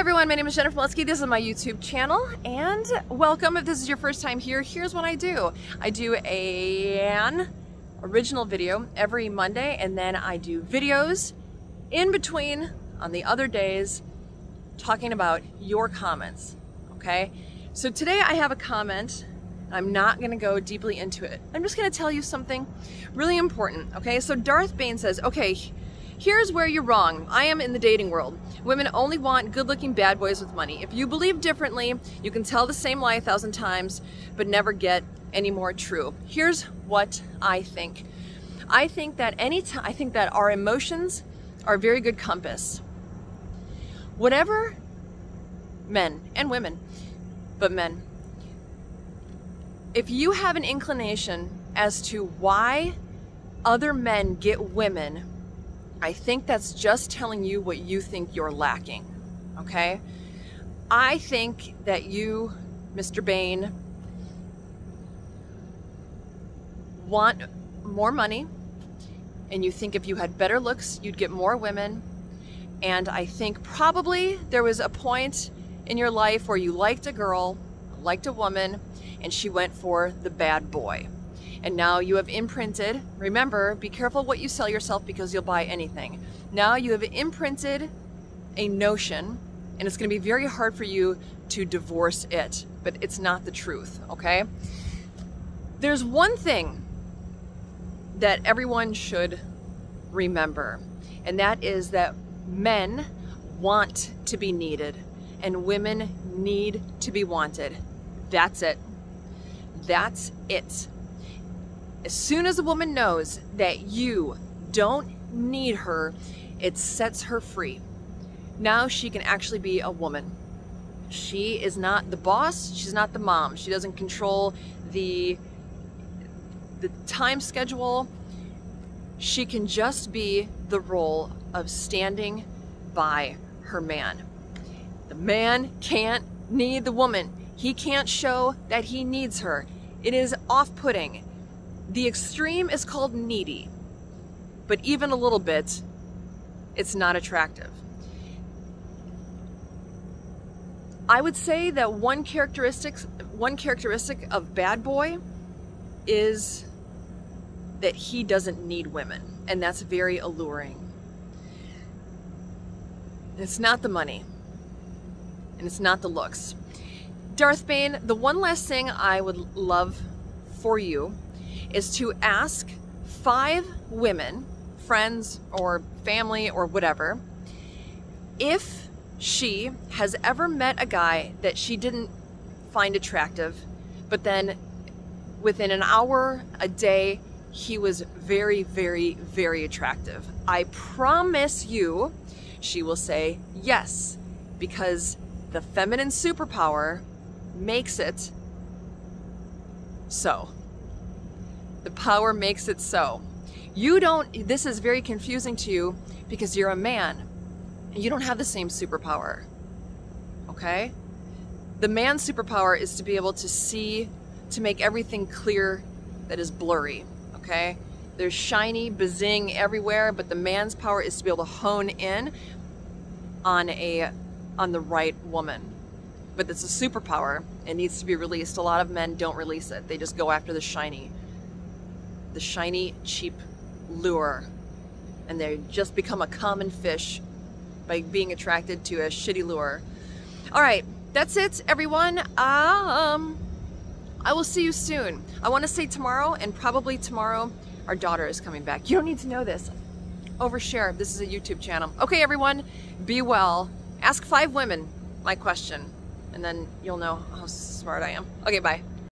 everyone, my name is Jennifer Moleski. This is my YouTube channel and welcome if this is your first time here. Here's what I do. I do a, an original video every Monday and then I do videos in between on the other days talking about your comments, okay? So today I have a comment. I'm not gonna go deeply into it. I'm just gonna tell you something really important, okay? So Darth Bane says, okay, Here's where you're wrong. I am in the dating world. Women only want good looking bad boys with money. If you believe differently, you can tell the same lie a thousand times, but never get any more true. Here's what I think. I think that any time, I think that our emotions are a very good compass. Whatever men and women, but men, if you have an inclination as to why other men get women I think that's just telling you what you think you're lacking, okay? I think that you, Mr. Bane, want more money and you think if you had better looks, you'd get more women. And I think probably there was a point in your life where you liked a girl, liked a woman, and she went for the bad boy and now you have imprinted, remember, be careful what you sell yourself because you'll buy anything. Now you have imprinted a notion and it's going to be very hard for you to divorce it, but it's not the truth, okay? There's one thing that everyone should remember, and that is that men want to be needed and women need to be wanted. That's it. That's it. As soon as a woman knows that you don't need her, it sets her free. Now she can actually be a woman. She is not the boss, she's not the mom. She doesn't control the the time schedule. She can just be the role of standing by her man. The man can't need the woman. He can't show that he needs her. It is off-putting. The extreme is called needy, but even a little bit, it's not attractive. I would say that one characteristic, one characteristic of bad boy is that he doesn't need women, and that's very alluring. It's not the money, and it's not the looks. Darth Bane, the one last thing I would love for you is to ask five women, friends or family or whatever, if she has ever met a guy that she didn't find attractive, but then within an hour, a day, he was very, very, very attractive. I promise you, she will say yes, because the feminine superpower makes it so. The power makes it so. You don't, this is very confusing to you because you're a man. And you don't have the same superpower. Okay? The man's superpower is to be able to see, to make everything clear that is blurry. Okay? There's shiny, bazing everywhere, but the man's power is to be able to hone in on a on the right woman. But it's a superpower. It needs to be released. A lot of men don't release it. They just go after the shiny the shiny, cheap lure. And they just become a common fish by being attracted to a shitty lure. All right, that's it, everyone. Um, I will see you soon. I want to say tomorrow, and probably tomorrow, our daughter is coming back. You don't need to know this. Overshare. This is a YouTube channel. Okay, everyone, be well. Ask five women my question, and then you'll know how smart I am. Okay, bye.